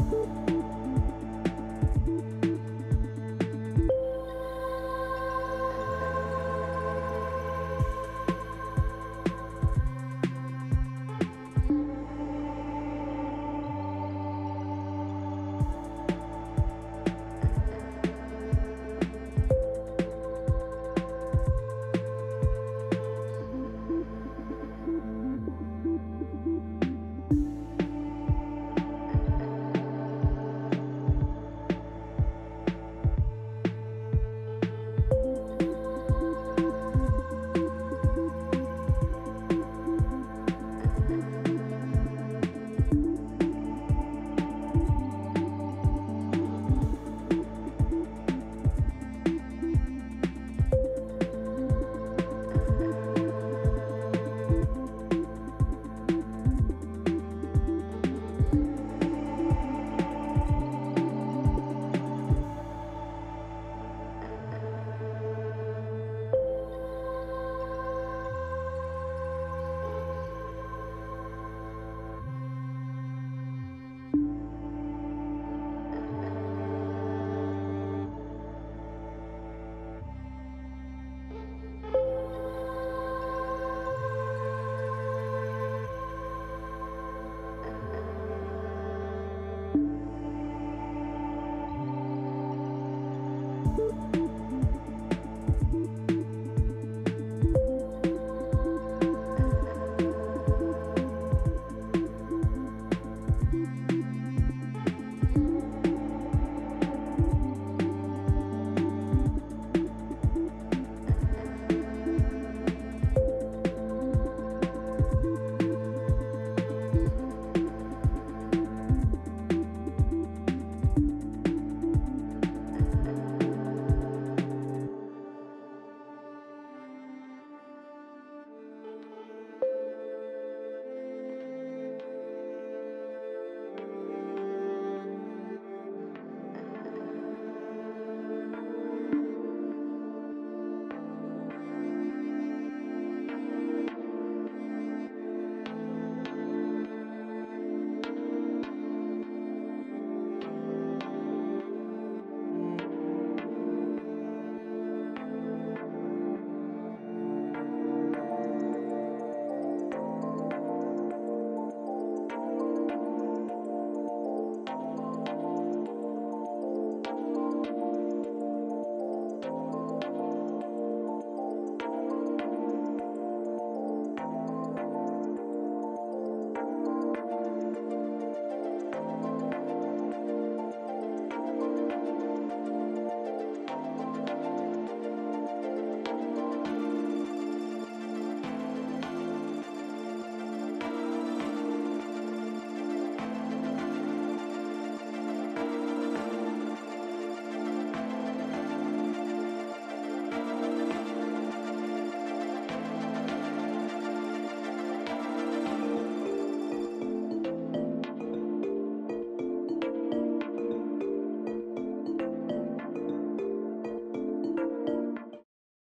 you